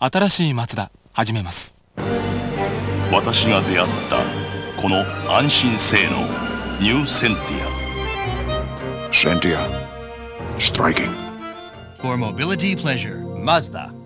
新しい松田始めます。私が出会ったこの安心性能ニューセンティア。センティアストライキング。For mobility pleasure, Mazda.